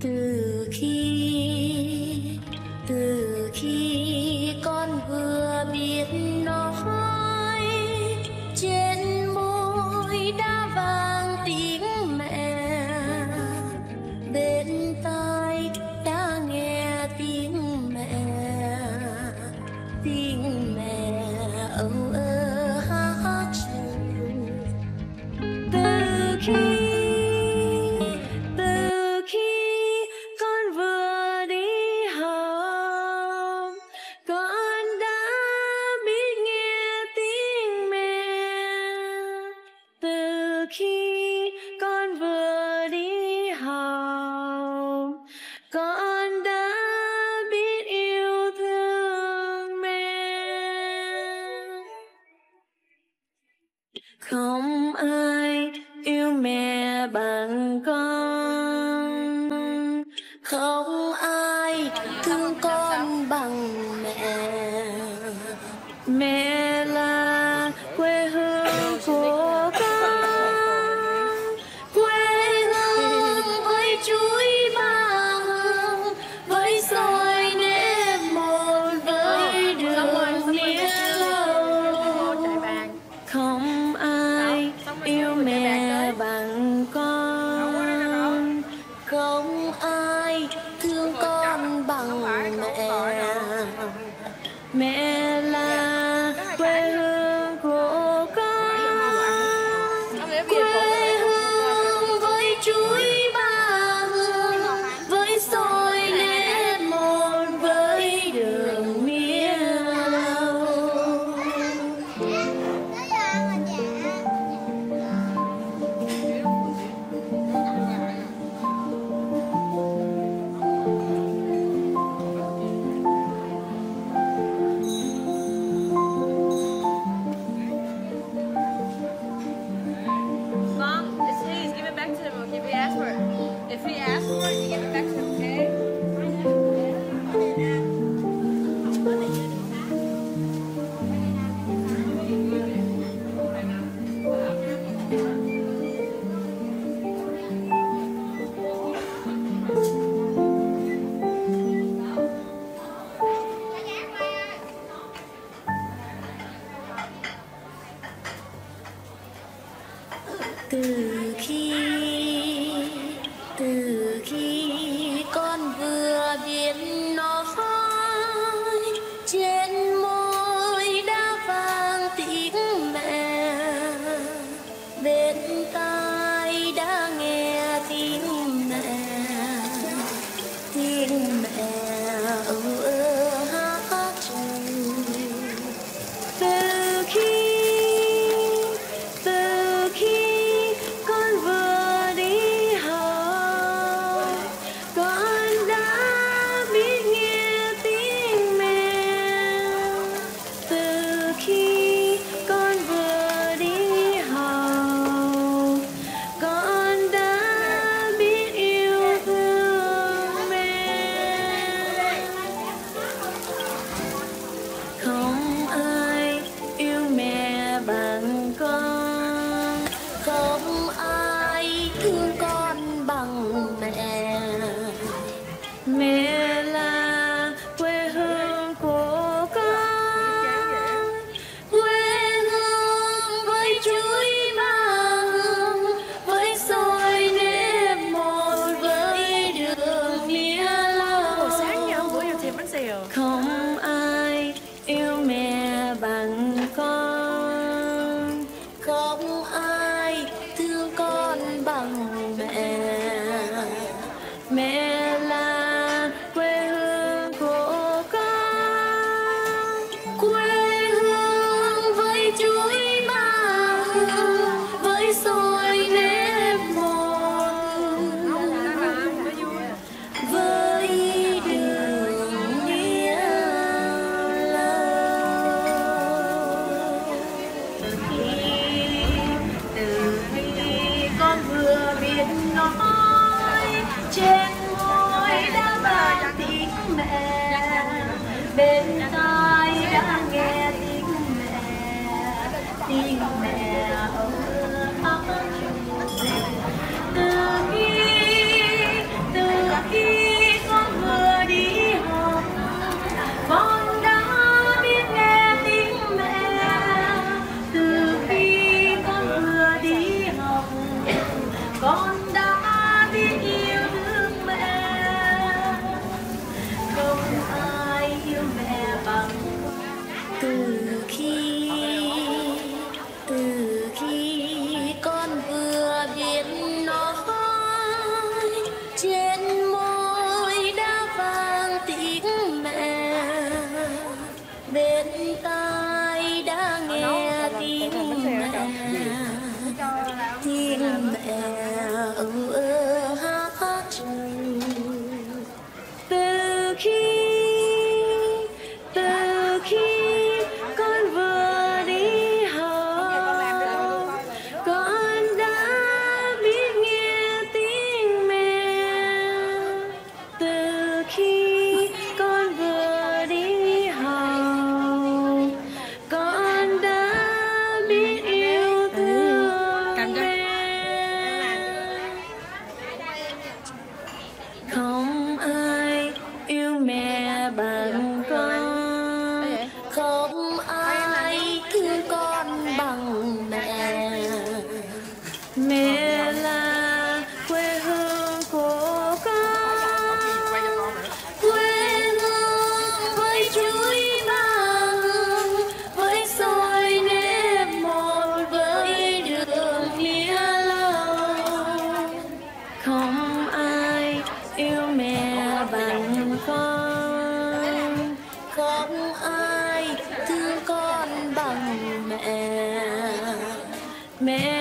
từ khi từ khi con vừa biết nói, trên môi đã vang tiếng mẹ bên tai đã nghe tiếng mẹ tiếng mẹ âu ơ. 棒 Man.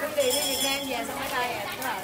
Cưng đi đi Việt Nam về xong mới đây à. Cái nào